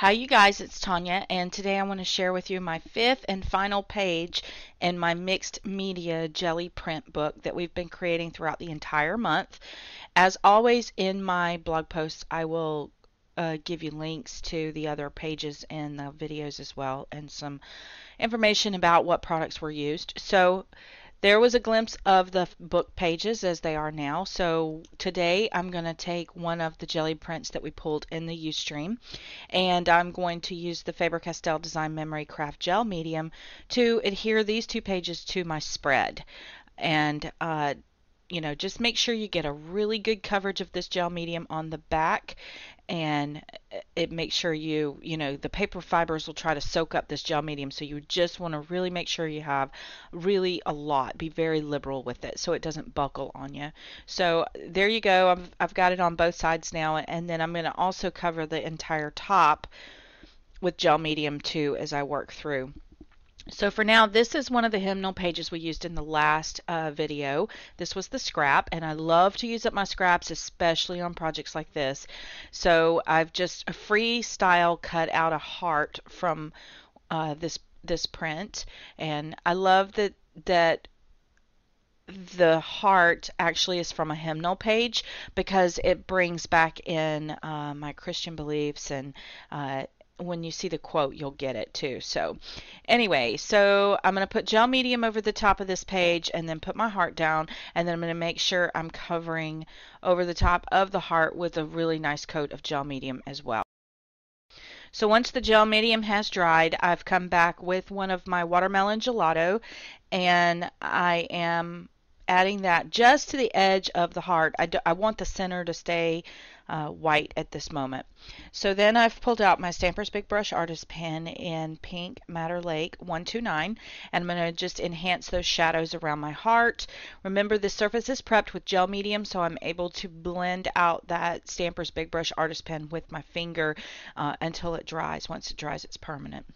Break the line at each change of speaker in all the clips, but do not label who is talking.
Hi, you guys, it's Tonya, and today I want to share with you my fifth and final page in my mixed media Gelli print book that we've been creating throughout the entire month. As always, in my blog posts, I will uh, give you links to the other pages and the videos as well, and some information about what products were used. So, there was a glimpse of the book pages as they are now. So today I'm going to take one of the Gelli prints that we pulled in the Ustream and I'm going to use the Faber-Castell Design Memory Craft Gel Medium to adhere these two pages to my spread. And uh, you know, just make sure you get a really good coverage of this gel medium on the back and uh, it makes sure you, you know, the paper fibers will try to soak up this gel medium. So you just want to really make sure you have really a lot. Be very liberal with it so it doesn't buckle on you. So there you go. I've, I've got it on both sides now. And then I'm going to also cover the entire top with gel medium too as I work through. So for now, this is one of the hymnal pages we used in the last uh, video. This was the scrap, and I love to use up my scraps, especially on projects like this. So I've just a freestyle cut out a heart from uh, this this print, and I love that that the heart actually is from a hymnal page because it brings back in uh, my Christian beliefs and uh, when you see the quote, you'll get it too. So, anyway, so I'm going to put gel medium over the top of this page and then put my heart down. And then I'm going to make sure I'm covering over the top of the heart with a really nice coat of gel medium as well. So once the gel medium has dried, I've come back with one of my watermelon gelato and I am adding that just to the edge of the heart. I, do, I want the center to stay uh, white at this moment. So then I've pulled out my Stampers Big Brush Artist Pen in Pink Madder Lake 129 and I'm going to just enhance those shadows around my heart. Remember the surface is prepped with gel medium so I'm able to blend out that Stampers Big Brush Artist Pen with my finger uh, until it dries. Once it dries it's permanent.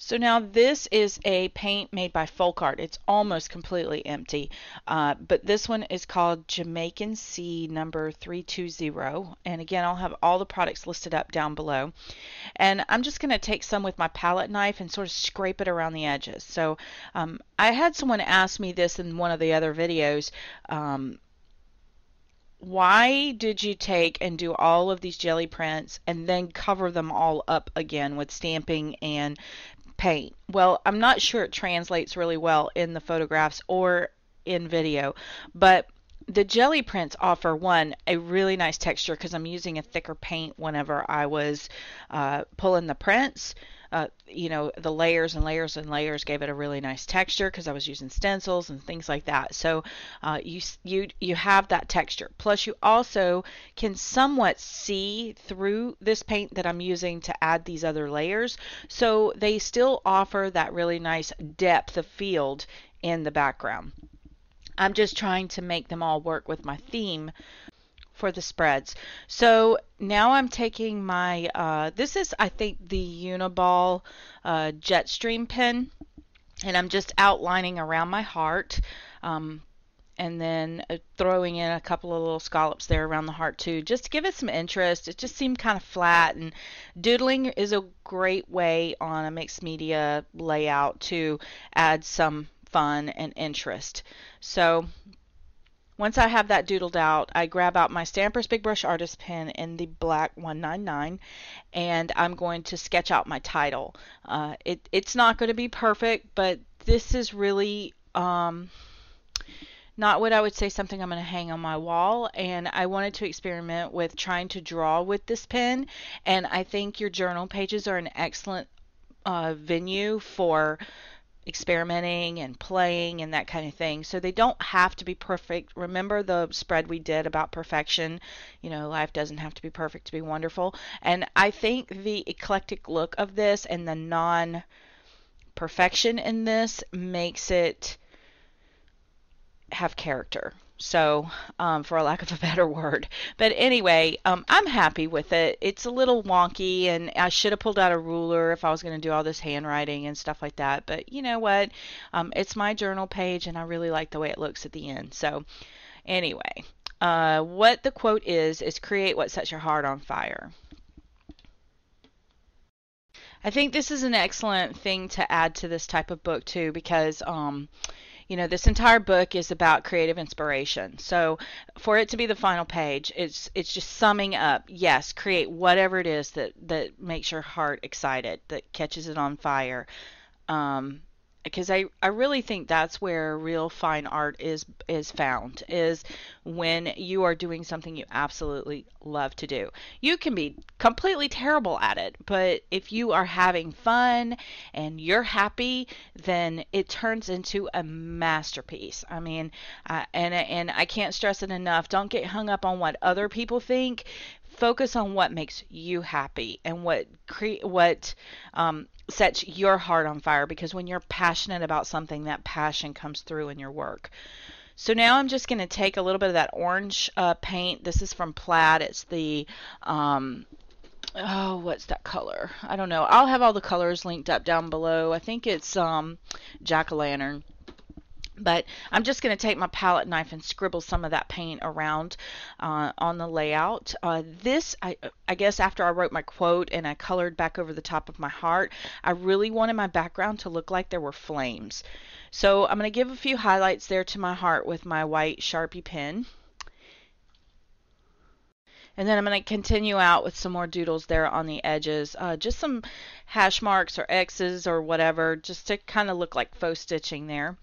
So now this is a paint made by Folk Art. It's almost completely empty, uh, but this one is called Jamaican Sea number 320. And again, I'll have all the products listed up down below. And I'm just going to take some with my palette knife and sort of scrape it around the edges. So um, I had someone ask me this in one of the other videos. Um, why did you take and do all of these Gelli prints and then cover them all up again with stamping and paint. Well, I'm not sure it translates really well in the photographs or in video, but the Gelli prints offer one a really nice texture because I'm using a thicker paint whenever I was uh, pulling the prints uh, you know, the layers and layers and layers gave it a really nice texture because I was using stencils and things like that. So uh, you you you have that texture. Plus, you also can somewhat see through this paint that I'm using to add these other layers. So they still offer that really nice depth of field in the background. I'm just trying to make them all work with my theme for the spreads. So now I'm taking my, uh, this is I think the Uniball uh, Jetstream pen and I'm just outlining around my heart um, and then uh, throwing in a couple of little scallops there around the heart too just to give it some interest it just seemed kind of flat and doodling is a great way on a mixed media layout to add some fun and interest so once I have that doodled out, I grab out my Stampers Big Brush Artist Pen in the black 199 and I'm going to sketch out my title. Uh, it, it's not going to be perfect, but this is really um, not what I would say something I'm going to hang on my wall. And I wanted to experiment with trying to draw with this pen. And I think your journal pages are an excellent uh, venue for experimenting and playing and that kind of thing. So they don't have to be perfect. Remember the spread we did about perfection? You know, life doesn't have to be perfect to be wonderful. And I think the eclectic look of this and the non perfection in this makes it have character. So, um, for a lack of a better word. But anyway, um, I'm happy with it. It's a little wonky, and I should have pulled out a ruler if I was going to do all this handwriting and stuff like that. But you know what? Um, it's my journal page, and I really like the way it looks at the end. So, anyway. Uh, what the quote is, is create what sets your heart on fire. I think this is an excellent thing to add to this type of book too because um, you know this entire book is about creative inspiration. So for it to be the final page it's it's just summing up yes create whatever it is that that makes your heart excited that catches it on fire. Um, because I, I really think that's where real fine art is is found is when you are doing something you absolutely love to do. You can be completely terrible at it, but if you are having fun and you're happy, then it turns into a masterpiece. I mean, uh, and and I can't stress it enough. Don't get hung up on what other people think focus on what makes you happy and what cre- what um, sets your heart on fire because when you're passionate about something that passion comes through in your work. So now I'm just going to take a little bit of that orange uh, paint. This is from plaid. It's the um, oh what's that color? I don't know. I'll have all the colors linked up down below. I think it's um, jack-o'-lantern but I'm just going to take my palette knife and scribble some of that paint around uh, on the layout. Uh, this, I, I, guess after I wrote my quote and I colored back over the top of my heart, I really wanted my background to look like there were flames. So I'm going to give a few highlights there to my heart with my white Sharpie pen. And then I'm going to continue out with some more doodles there on the edges. Uh, just some hash marks or X's or whatever, just to kind of look like faux stitching there.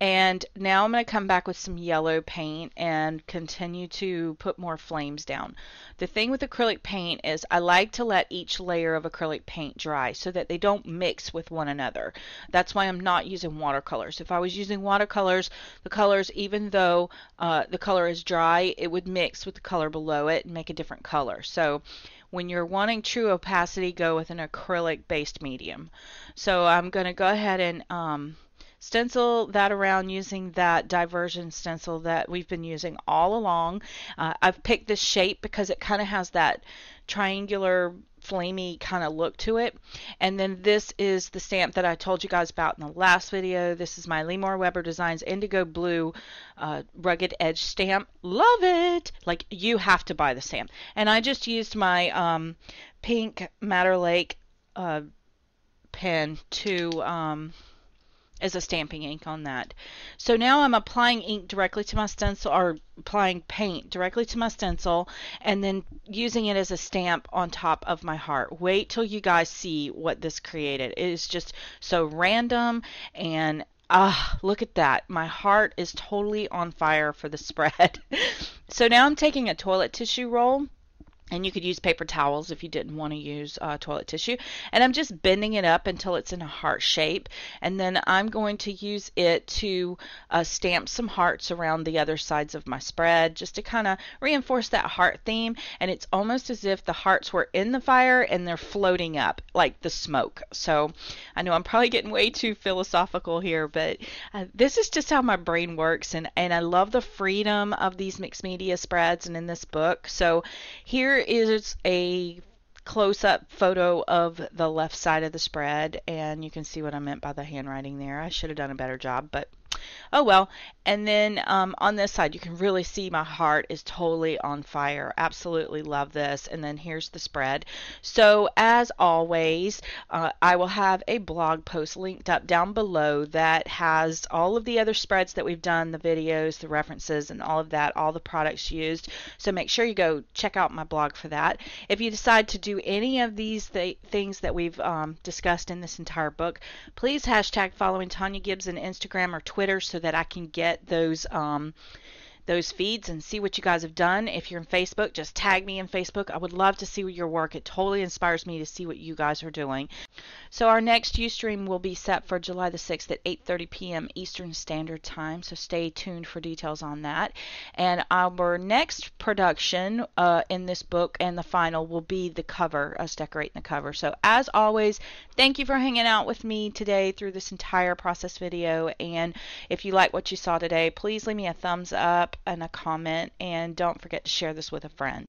And now I'm going to come back with some yellow paint and continue to put more flames down. The thing with acrylic paint is I like to let each layer of acrylic paint dry so that they don't mix with one another. That's why I'm not using watercolors. If I was using watercolors, the colors, even though uh, the color is dry, it would mix with the color below it and make a different color. So when you're wanting true opacity, go with an acrylic based medium. So I'm going to go ahead and um, stencil that around using that diversion stencil that we've been using all along. Uh, I've picked this shape because it kind of has that triangular flamey kind of look to it. And then this is the stamp that I told you guys about in the last video. This is my Lemar Weber Designs Indigo Blue uh, Rugged Edge stamp. Love it! Like, you have to buy the stamp. And I just used my um, pink Madder Lake uh, pen to... Um, as a stamping ink on that. So now I'm applying ink directly to my stencil or applying paint directly to my stencil and then using it as a stamp on top of my heart. Wait till you guys see what this created. It is just so random and ah, look at that. My heart is totally on fire for the spread. so now I'm taking a toilet tissue roll and you could use paper towels if you didn't want to use uh, toilet tissue. And I'm just bending it up until it's in a heart shape. And then I'm going to use it to uh, stamp some hearts around the other sides of my spread just to kind of reinforce that heart theme. And it's almost as if the hearts were in the fire and they're floating up like the smoke. So I know I'm probably getting way too philosophical here, but uh, this is just how my brain works. And, and I love the freedom of these mixed media spreads and in this book. So here is a close up photo of the left side of the spread, and you can see what I meant by the handwriting there. I should have done a better job, but oh well. And then um, on this side, you can really see my heart is totally on fire. Absolutely love this. And then here's the spread. So as always, uh, I will have a blog post linked up down below that has all of the other spreads that we've done, the videos, the references, and all of that, all the products used. So make sure you go check out my blog for that. If you decide to do any of these th things that we've um, discussed in this entire book, please hashtag following Tonya Gibbs on Instagram or Twitter so that I can get those um, those feeds and see what you guys have done. If you're in Facebook, just tag me in Facebook. I would love to see your work. It totally inspires me to see what you guys are doing. So our next Ustream will be set for July the 6th at 8:30 p.m. Eastern Standard Time. So stay tuned for details on that. And our next production uh, in this book and the final will be the cover, us decorating the cover. So as always, thank you for hanging out with me today through this entire process video. And if you like what you saw today, please leave me a thumbs up and a comment. And don't forget to share this with a friend.